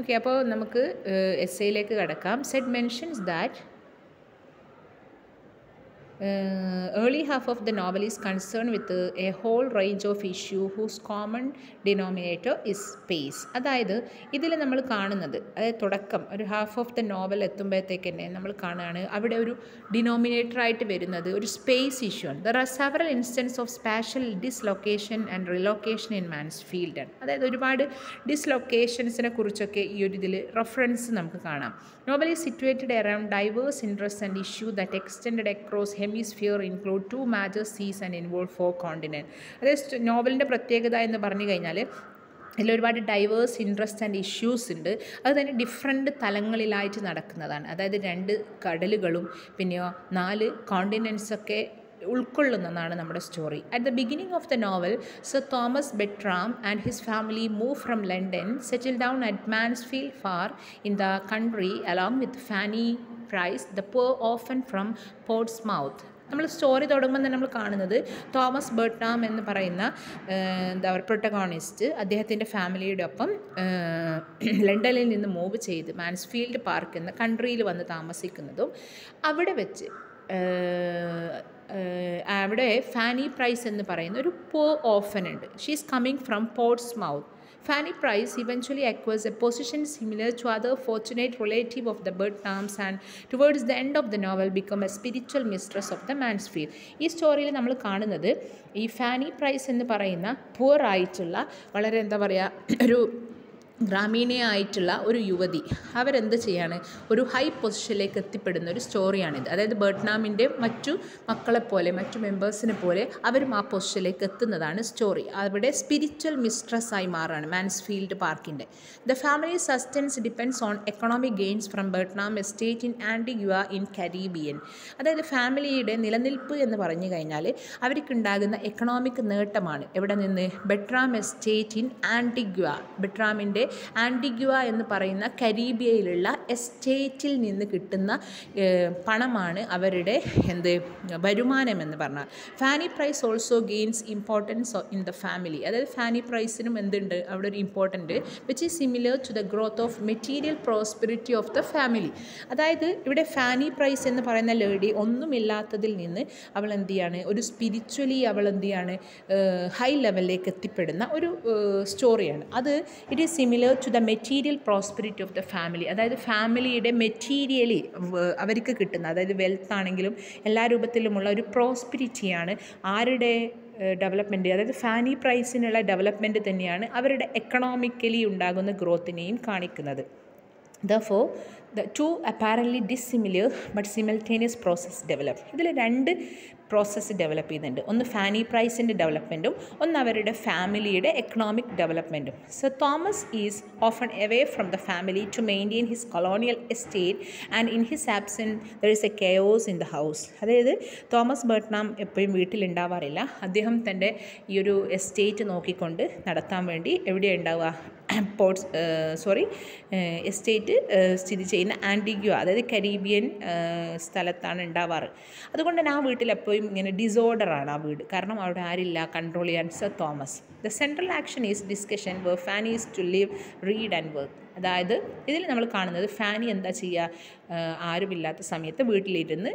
Okay അപ്പോൾ നമുക്ക് S ഐയിലേക്ക് കടക്കാം. Said mentions that uh, early half of the novel is concerned with a whole range of issue whose common denominator is space. അതായത് ഇതിൽ നമ്മൾ കാണുന്നത് അതായത് തുടക്കം ഒരു ഹാഫ് ഓഫ് ദ നോവൽ എത്തുമ്പോഴത്തേക്ക് തന്നെ നമ്മൾ കാണുകയാണ് അവിടെ ഒരു ഡിനോമിനേറ്റർ ആയിട്ട് വരുന്നത് ഒരു സ്പേസ് ഇഷ്യൂ ആണ്. There are several instance of spatial dislocation and relocation in Mansfield ആണ്. അതായത് ഒരുപാട് ഡിസ്ലൊക്കേഷൻസിനെ കുറിച്ചൊക്കെ ഈ ഒരു ഇതിൽ റെഫറൻസ് നമുക്ക് കാണാം. Novel is situated around diverse interest and issue that extend across hemisphere include two major seas and involve four continent അതായത് നോവലിന്റെ പ്രത്യേകത എന്ന് പറഞ്ഞു കഴിഞ്ഞാൽ അതിൽ ഒരുപാട് ഡൈവേഴ്സ് ഇൻട്രസ്റ്റ് ആൻഡ് ഇഷ്യൂസ് ഉണ്ട്. അത് തന്നെ ഡിഫറെന്റ് തലങ്ങളിലായിട്ട് നടക്കുന്നതാണ്. അതായത് രണ്ട് കടലുകളും പിന്നെയോ നാല് കോണ്ടിനെൻസൊക്കെ ഉൾക്കൊള്ളുന്നതാണ് നമ്മുടെ story at the beginning of the novel sir Thomas Bertram and his family move from London settle down at Mansfield far in the country along with Fanny Price the poor orphan from Portsmouth നമ്മൾ story തുടങ്ങുമ്പോൾ തന്നെ നമ്മൾ കാണുന്നത് Thomas ബെർട്ടാം എന്ന് പറയുന്ന എന്താ പറയുക protagonist അദ്ദേഹത്തിന്റെ ഫാമിലിയുടെ ഒപ്പം ലണ്ടനിൽ നിന്ന് മൂവ് ചെയ്ത് മാൻസ്ഫീൽഡ് പാർക്ക് എന്ന കൺട്രിയിൽ വന്ന് താമസിക്കുന്നതും അവിടെ വെച്ച് അവിടെ ഫാനി പ്രൈസ് എന്ന് പറയുന്ന ഒരു പോ ഓഫൻ ഉണ്ട്. She is coming from Portsmouth Fanny Price eventually acquires a position similar to other fortunate relative of the Bertrams and towards the end of the novel become a spiritual mistress of the Mansfield. ഈ സ്റ്റോറിയിൽ നമ്മൾ കാണുന്നത് ഈ Fani price എന്ന് പറയുന്ന poor ആയിട്ടുള്ള വളരെ എന്താ പറയുക ഒരു ഗ്രാമീണയായിട്ടുള്ള ഒരു യുവതി അവരെന്ത് ചെയ്യാണ്? ഒരു ഹൈ പൊസിഷനിലേക്ക് എത്തിപ്പെടുന്ന ഒരു സ്റ്റോറിയാണിത് അതായത് ബർട്ട്നാമിന്റെ മറ്റു മക്കളെപ്പോലെ മറ്റു മെമ്പേഴ്സിനെ പോലെ അവരും ആ പൊസിഷനിലേക്ക് എത്തുന്നതാണ് സ്റ്റോറി അവിടെ സ്പിരിച്വൽ മിസ്ട്രസ്സായി മാറുകയാണ് മാൻസ്ഫീൽഡ് പാർക്കിന്റെ the family sustenance depends on economic gains from Bertram estate in Antigua in Caribbean അതായത് ഫാമിലിയുടെ നിലനിൽപ്പ് എന്ന് പറഞ്ഞു കഴിഞ്ഞാൽ അവർക്കുണ്ടാകുന്ന എക്കണോമിക് നേട്ടമാണ്. എവിടെ നിന്ന്? ബെട്രാം എസ്റ്റേറ്റ് ഇൻ ആൻഡിഗ്വ ബെട്രാമിന്റെ ആന്റിഗ്വ എന്ന് പറയുന്ന കരീബിയയിലുള്ള എസ്റ്റേറ്റിൽ നിന്ന് കിട്ടുന്ന പണമാണ് അവരുടെ എന്ത് വരുമാനം എന്ന് പറഞ്ഞാൽ. Fanny Price also gains importance in the family. അതായത് ഫാനി പ്രൈസിനും എന്തുണ്ട്? അവിടെ ഒരു important which is similar to the growth of material prosperity of the family അതായത് ഇവിടെ ഫാനി പ്രൈസ് എന്ന് പറയുന്ന ലേഡി ഒന്നുമില്ലാത്തതിൽ നിന്ന് അവൾ എന്ത് ചെയ്യാണ്? ഒരു സ്പിരിച്വലി അവൾ എന്ത് ചെയ്യാണ്? ഹൈ ലെവലിലേക്ക് എത്തിപ്പെടുന്ന ഒരു സ്റ്റോറിയാണ് അത് it is similar to the material prosperity of the family അതായത് ഫാമിലിയുടെ മെറ്റീരിയലി അവർക്ക് കിട്ടുന്ന അതായത് വെൽത്ത് ആണെങ്കിലും എല്ലാ രൂപത്തിലുമുള്ള ഒരു പ്രോസ്പെരിറ്റിയാണ് ആരുടെ ഡെവലപ്മെന്റ് അതായത് ഫാനി പ്രൈസിനുള്ള ഡെവലപ്മെന്റ് തന്നെയാണ് അവരുടെ എക്കണോമിക്കലി ഉണ്ടാകുന്ന ഗ്രോത്തിനെയും കാണിക്കുന്നത്. Therefore the two apparently dissimilar but simultaneous process develop ഇതിൽ രണ്ട് പ്രോസസ്സ് ഡെവലപ്പ് ചെയ്യുന്നുണ്ട് ഒന്ന് ഫാനി പ്രൈസിന്റെ ഡെവലപ്മെന്റും ഒന്ന് അവരുടെ ഫാമിലിയുടെ economic ഡെവലപ്മെന്റും so Thomas is often away from the family to maintain his colonial estate and in his absent there is a chaos in the house അതായത് Thomas Bertram എപ്പോഴും വീട്ടിലുണ്ടാവാറില്ല. അദ്ദേഹം തന്റെ ഈ ഒരു എസ്റ്റേറ്റ് നോക്കിക്കൊണ്ട് നടത്താൻ വേണ്ടി എവിടെയാണ് പോർട്സ് സോറി എസ്റ്റേറ്റ് സ്ഥിതി ചെയ്യുന്ന ആന്റിഗ്വ അതായത് കരീബിയൻ സ്ഥലത്താണ് ഉണ്ടാവാറ്. അതുകൊണ്ട് തന്നെ ആ വീട്ടിൽ എപ്പോഴും ഇങ്ങനെ ഡിസോർഡറാണ് ആ വീട്. കാരണം അവിടെ ആരില്ല കൺട്രോൾ ചെയ്യാൻ sir Thomas. The central action is discussion where Fanny is to live read and work അതായത് ഇതിൽ നമ്മൾ കാണുന്നത് ഫാനി എന്താ ചെയ്യുക? ആരുമില്ലാത്ത സമയത്ത് വീട്ടിലിരുന്ന്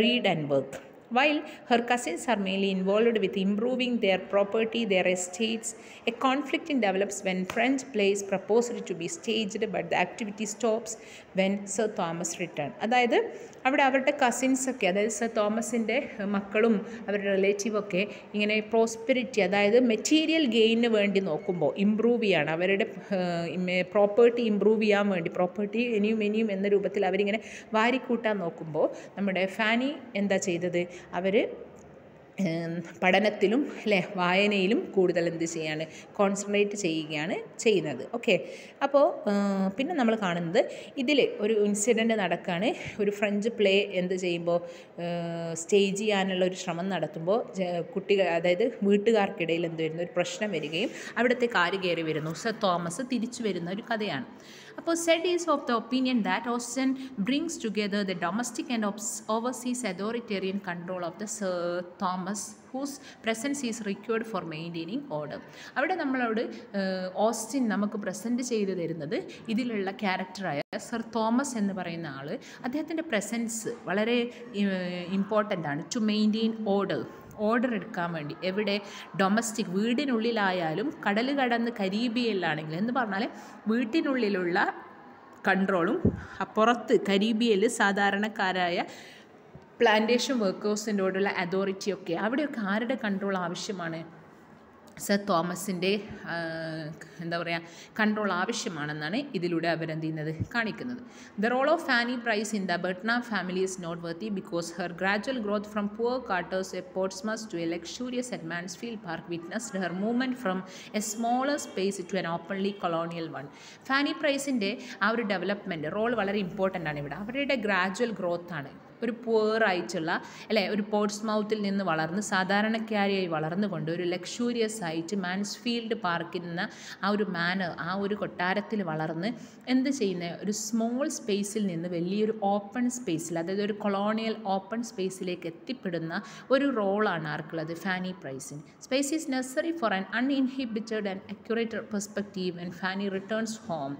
read and work While her cousins are mainly involved with improving their property, their estates, a conflict develops when French plays proposed to be staged, but the activity stops when Sir Thomas return. അതായത് അവിടെ അവരുടെ കസിൻസൊക്കെ അതായത് sir തോമസിന്റെ മക്കളും അവരുടെ റിലേറ്റീവൊക്കെ ഇങ്ങനെ prosperity അതായത് material ഗെയിനിന് വേണ്ടി നോക്കുമ്പോൾ ഇമ്പ്രൂവ് ചെയ്യാണ് അവരുടെ പ്രോപ്പർട്ടി ഇമ്പ്രൂവ് ചെയ്യാൻ വേണ്ടി പ്രോപ്പർട്ടി ഇനിയും ഇനിയും എന്ന രൂപത്തിൽ അവരിങ്ങനെ വാരിക്കൂട്ടാൻ നോക്കുമ്പോൾ നമ്മുടെ ഫാനി എന്താ ചെയ്തത് അവർ പഠനത്തിലും അല്ലേ വായനയിലും കൂടുതൽ എന്ത് ചെയ്യാണ്? കോൺസെൻട്രേറ്റ് ചെയ്യുകയാണ് ചെയ്യുന്നത്. ഓക്കെ അപ്പോൾ പിന്നെ നമ്മൾ കാണുന്നത് ഇതിൽ ഒരു ഇൻസിഡന്റ് നടക്കുകയാണ് ഒരു ഫ്രഞ്ച് പ്ലേ എന്ത് ചെയ്യുമ്പോൾ സ്റ്റേജ് ചെയ്യാനുള്ള ഒരു ശ്രമം നടത്തുമ്പോൾ കുട്ടികൾ അതായത് വീട്ടുകാർക്കിടയിൽ എന്ത് വരുന്നു? ഒരു പ്രശ്നം വരികയും അവിടുത്തെ കാര് കയറി വരുന്നു. സർ തോമസ് തിരിച്ചു വരുന്ന ഒരു കഥയാണ്. അപ്പോൾ Said is of the opinion that Austen brings together the domestic and overseas authoritarian control of the sir Thomas Thomas whose presence is required for maintaining order അവിടെ നമ്മളോട് ഓസ്റ്റിൻ നമുക്ക് പ്രസന്റ് ചെയ്ത് തരുന്നത് ഇതിലുള്ള ക്യാരക്ടറായ സർ തോമസ് എന്ന് പറയുന്ന ആൾ അദ്ദേഹത്തിന്റെ presence വളരെ ഇമ്പോർട്ടന്റ് ആണ്. ടു മെയിന്റെയിൻ ഓർഡർ ഓർഡർ എടുക്കാൻ വേണ്ടി. എവിടെ? ഡൊമസ്റ്റിക് വീടിനുള്ളിലായാലും കടൽ കടന്ന് കരീബിയനിലാണെങ്കിലും എന്ന് പറഞ്ഞാൽ വീട്ടിനുള്ളിലുള്ള കൺട്രോളും അപ്പുറത്ത് കരീബിയയിൽ സാധാരണക്കാരായ പ്ലാന്റേഷൻ വർക്കേഴ്സിന്റെയോടുള്ള അതോറിറ്റിയൊക്കെ അവിടെയൊക്കെ ആരുടെ കൺട്രോൾ ആവശ്യമാണ്? സർ തോമസിന്റെ എന്താ പറയുക കൺട്രോൾ ആവശ്യമാണെന്നാണ് ഇതിലൂടെ അവരെന്ത് ചെയ്യുന്നത്? കാണിക്കുന്നത്. The role of Fanny Price in the Bertram family is not worthy because her gradual growth from poor quarters a Portsmouth to a luxurious at Mansfield park witnessed her movement from a smaller space to an openly colonial one Fanny പ്രൈസിന്റെ ആ ഒരു development role വളരെ important ആണ് ഇവിടെ. അവരുടെ gradual ഗ്രോത്താണ് ഒരു poor ആയിട്ടുള്ള അല്ലെ ഒരു പോർട്സ്മൗത്തിൽ നിന്ന് വളർന്ന് സാധാരണക്കാരിയായി വളർന്നുകൊണ്ട് ഒരു ലക്ഷൂരിയസ് ആയിട്ട് മാൻസ്ഫീൽഡ് പാർക്കിൽ നിന്ന് ആ ഒരു മാനർ ആ ഒരു കൊട്ടാരത്തിൽ വളർന്ന് എന്ത് ചെയ്യുന്ന ഒരു സ്മോൾ സ്പേസിൽ നിന്ന് വലിയൊരു ഓപ്പൺ സ്പേസിൽ അതായത് ഒരു കൊളോണിയൽ ഓപ്പൺ സ്പേസിലേക്ക് എത്തിപ്പെടുന്ന ഒരു റോളാണ് ആർക്കുള്ളത് ഫാനി പ്രൈസിന് space is necessary for an uninhibited and accurate perspective and Fanny returns home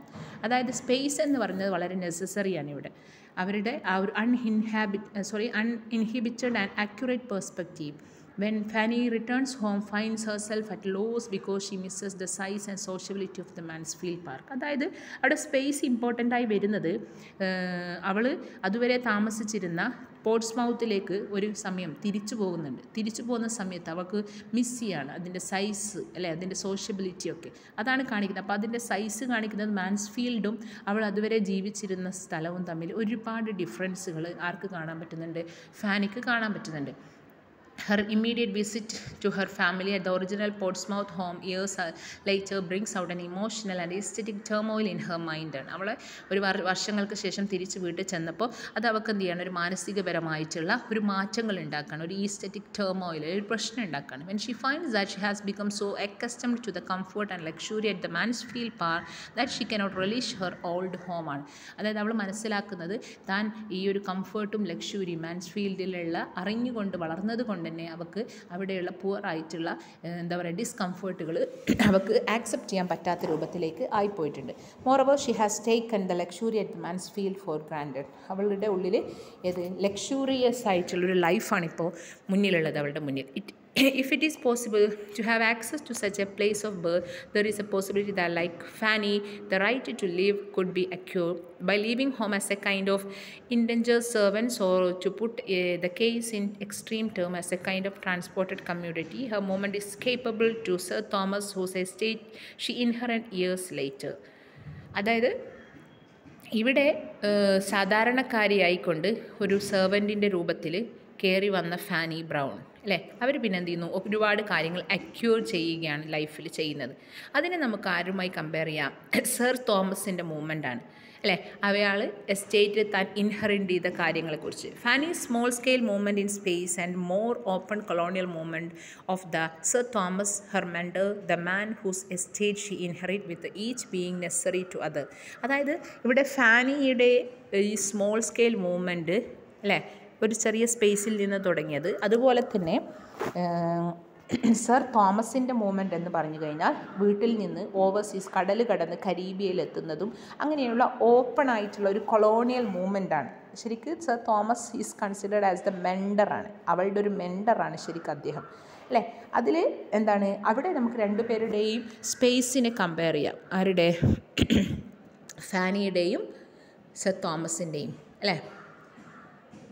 അതായത് സ്പേസ് എന്ന് പറയുന്നത് വളരെ നെസസറിയാണ് ഇവിടെ. അവരുടെ ആ ഒരു uninhabit sorry uninhibited and accurate perspective when Fanny returns home finds herself at loss because she misses the size and sociability of the Mansfield park അതായത് അവിടെ സ്പേസ് ഇമ്പോർട്ടന്റ് ആയി വരുന്നത് അവൾ അതുവരെ താമസിച്ചിരുന്ന പോർട്സ്മൗത്തിലേക്ക് ഒരു സമയം തിരിച്ചു പോകുന്നുണ്ട്. തിരിച്ചു പോകുന്ന സമയത്ത് അവൾക്ക് മിസ് ചെയ്യാണ്. അതിന്റെ സൈസ് അല്ലെ? അതിന്റെ സോഷ്യബിലിറ്റി ഒക്കെ. അതാണ് കാണിക്കുന്നത്. അപ്പോൾ അതിന്റെ സൈസ് കാണിക്കുന്നത് മാൻസ്ഫീൽഡും അവൾ അതുവരെ ജീവിച്ചിരുന്ന സ്ഥലവും തമ്മിൽ ഒരുപാട് ഡിഫറൻസുകൾ ആർക്ക് കാണാൻ പറ്റുന്നുണ്ട്? ഫാനിക്ക് കാണാൻ പറ്റുന്നുണ്ട്. Her immediate visit to her family at the original Portsmouth home years uh, later brings out an emotional and aesthetic turmoil in her mind. അവൾ ഒരു വർഷങ്ങൾക്ക് ശേഷം തിരിച്ച് വീട്ടിൽ ചെന്നപ്പോൾ അത് അവൾക്ക് എന്ത് ചെയ്യണം? ഒരു മാനസികപരമായിട്ടുള്ള ഒരു മാറ്റങ്ങൾ ഉണ്ടാക്കണം ഒരു ഈസ്തറ്റിക് ടേമോയിൽ ഒരു പ്രശ്നം ഉണ്ടാക്കണം. When she finds that she has become so accustomed to the comfort and luxury at the Mansfield park that she cannot relish her old home ആണ്. അതായത് അവൾ മനസ്സിലാക്കുന്നത് താൻ ഈ ഒരു കംഫർട്ടും ലക്ഷൂരി മാൻസ്ഫീൽഡിലുള്ള അറിഞ്ഞുകൊണ്ട് വളർന്നത് കൊണ്ട് തന്നെ അവൾക്ക് അവിടെയുള്ള പുവർ ആയിട്ടുള്ള എന്താ പറയുക ഡിസ്കംഫേർട്ടുകൾ അവൾക്ക് ആക്സെപ്റ്റ് ചെയ്യാൻ പറ്റാത്ത രൂപത്തിലേക്ക് ആയിപ്പോയിട്ടുണ്ട്. Moreover she has taken the luxury at Mansfield for granted അവളുടെ ഉള്ളിൽ ഏത് ലക്ഷൂറിയസ് ആയിട്ടുള്ളൊരു ലൈഫാണ് ഇപ്പോൾ മുന്നിലുള്ളത് അവളുടെ മുന്നിൽ. It if it is possible to have access to such a place of birth, there is a possibility that, like Fanny, the right to live could be acquired by leaving home as a kind of indentured servants, or to put uh, the case in extreme term as a kind of transported commodity. Her moment is capable to Sir Thomas, whose estate she inherited years later. അതായത് ഇവിടെ ഏഹ്, സാധാരണക്കാരിയായിക്കൊണ്ട് ഒരു സെർവൻറ്റിൻ്റെ രൂപത്തിൽ കയറി വന്ന Fani brown അല്ലേ? അവർ പിന്നെ എന്ത് ചെയ്യുന്നു? ഒരുപാട് കാര്യങ്ങൾ അക്യൂർ ചെയ്യുകയാണ് ലൈഫിൽ ചെയ്യുന്നത്. അതിനെ നമുക്ക് ആരുമായി കമ്പയർ ചെയ്യാം? സർ തോമസിന്റെ ആണ്. അല്ലേ? അവയാൾ എസ്റ്റേറ്റ് താൻ ഇൻഹറിന്റ് ചെയ്ത കാര്യങ്ങളെക്കുറിച്ച്. Fanny small scale movement in space and more open colonial movement of the Sir Thomas her mentor the man whose estate she inherit with each being necessary to other അതായത് ഇവിടെ ഫാനിയുടെ ഈ small scale movement അല്ലേ? ഒരു ചെറിയ സ്പേസിൽ നിന്ന് തുടങ്ങിയത്. അതുപോലെ തന്നെ സർ തോമസിന്റെ മൂവ്മെന്റ് എന്ന് പറഞ്ഞു കഴിഞ്ഞാൽ വീട്ടിൽ നിന്ന് ഓവർസീസ് കടൽ കടന്ന് കരീബിയയിൽ എത്തുന്നതും അങ്ങനെയുള്ള ഓപ്പൺ ആയിട്ടുള്ള ഒരു കൊളോണിയൽ മൂവ്മെന്റാണ് ശരിക്കും Sir Thomas is considered as the മെൻഡറാണ് അവളുടെ ഒരു മെൻഡറാണ് ശരിക്കും അദ്ദേഹം. അല്ലേ? അതിൽ എന്താണ്? അവിടെ നമുക്ക് രണ്ടുപേരുടെയും സ്പേസിനെ കമ്പയർ ചെയ്യാം. ആരുടെ? ഫാനിയുടെയും സർ തോമസിന്റെയും അല്ലേ?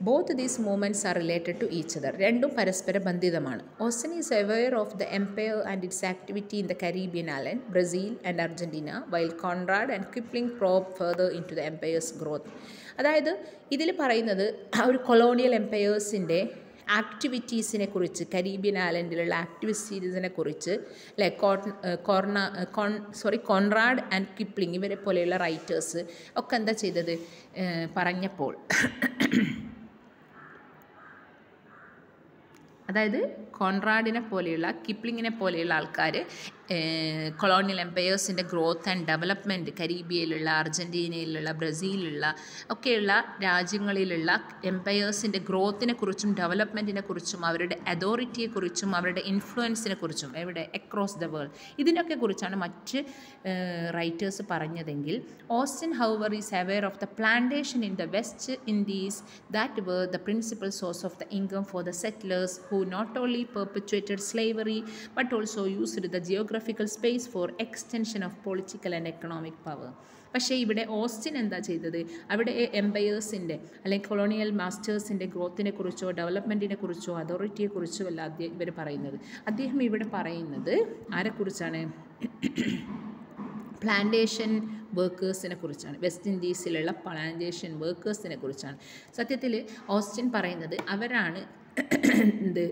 Both these movements are related to each other രണ്ടും പരസ്പര ബന്ധിതമാണ്. Austen is aware of the empire and its activity in the Caribbean island Brazil and Argentina while Conrad and Kipling probe further into the empire's growth അതായത് ഇതിൽ പറയുന്നത് ആ ഒരു colonial എംപയേഴ്സിന്റെ ആക്ടിവിറ്റീസിനെ കുറിച്ച് Caribbean ആലൻഡിലുള്ള ആക്ടിവിറ്റീസിനെ കുറിച്ച് അല്ലെ കോർണ കോൺ സോറി കോൺറാഡ് ആൻഡ് കിപ്ലിംഗ് ഇവരെ പോലെയുള്ള റൈറ്റേഴ്സ് ഒക്കെ എന്താ ചെയ്തത്? പറഞ്ഞപ്പോൾ അതായത് കോൺറാഡിനെ പോലെയുള്ള കിപ്ലിങ്ങിനെ പോലെയുള്ള ആൾക്കാർ കൊളോണിയൽ എംപയേഴ്സിന്റെ ഗ്രോത്ത് ആൻഡ് ഡെവലപ്മെന്റ് കരീബിയയിലുള്ള അർജന്റീനയിലുള്ള ബ്രസീലിലുള്ള ഒക്കെയുള്ള രാജ്യങ്ങളിലുള്ള എംപയേഴ്സിന്റെ ഗ്രോത്തിനെ കുറിച്ചും ഡെവലപ്മെന്റിനെ കുറിച്ചും അവരുടെ അതോറിറ്റിയെക്കുറിച്ചും അവരുടെ ഇൻഫ്ലുവൻസിനെ കുറിച്ചും എവിടെ? അക്രോസ് ദ വേൾഡ് ഇതിനൊക്കെ കുറിച്ചാണ് മറ്റ് writers പറഞ്ഞതെങ്കിൽ Austen however is aware of the plantation in the West Indies that were the principal source of the income for the settlers who not only perpetuated slavery but also used the geographical space for extension of political and economic power പക്ഷേ ഇവിടെ Austin എന്താ ചെയ്തത്? അവിടെ എംപയേഴ്സിന്റെ അല്ലെങ്കിൽ colonial മാസ്റ്റേഴ്സിന്റെ ഗ്രോത്തിനെ കുറിച്ചോ ഡെവലപ്മെന്റിനെ കുറിച്ചോ അതോറിറ്റിയെക്കുറിച്ചോ അല്ല അദ്ദേഹം ഇവർ പറയുന്നത്. അദ്ദേഹം ഇവിടെ പറയുന്നത് ആരെക്കുറിച്ചാണ്? പ്ലാന്റേഷൻ വർക്കേഴ്സിനെ കുറിച്ചാണ്. വെസ്റ്റ് ഇൻഡീസിലുള്ള പ്ലാന്റേഷൻ വർക്കേഴ്സിനെ കുറിച്ചാണ്. സത്യത്തിൽ ഓസ്റ്റിൻ പറയുന്നത് അവരാണ് എന്ത്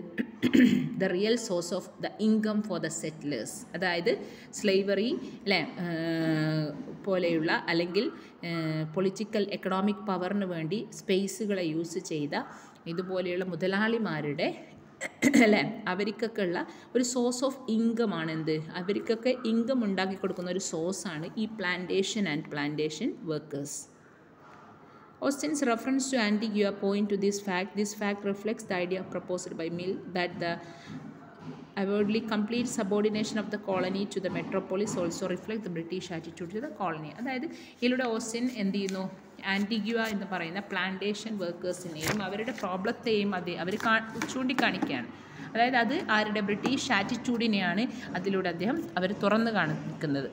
the real source of the income for the settlers അതായത് സ്ലേവറി അല്ലേ പോലെയുള്ള അല്ലെങ്കിൽ പൊളിറ്റിക്കൽ എക്കണോമിക് പവറിന് വേണ്ടി സ്പേസുകളെ യൂസ് ചെയ്ത ഇതുപോലെയുള്ള മുതലാളിമാരുടെ അല്ലേ അവർക്കൊക്കെ ഉള്ള ഒരു സോഴ്സ് ഓഫ് ഇൻകം ആണ് എന്ത്? അവർക്കൊക്കെ ഇൻകം ഉണ്ടാക്കി കൊടുക്കുന്ന ഒരു സോഴ്സാണ് ഈ plantation and plantation workers Austin's reference to Antigua point to this fact. This fact reflects the idea proposed by Mill that the avowedly complete subordination of the colony to the metropolis also reflects the British attitude to the colony. അതായത് ഇതിലൂടെ Austin എന്ത് ചെയ്യുന്നു ആന്റിഗ്യുവ എന്ന് പറയുന്ന plantation വർക്കേഴ്സിനെയും അവരുടെ പ്രോബ്ലത്തെയും അത് അവർ കാ ചൂണ്ടിക്കാണിക്കുകയാണ് അതായത് അത് ആരുടെ ബ്രിട്ടീഷ് ആറ്റിറ്റ്യൂഡിനെയാണ് അതിലൂടെ അദ്ദേഹം അവർ തുറന്നു കാണിക്കുന്നത്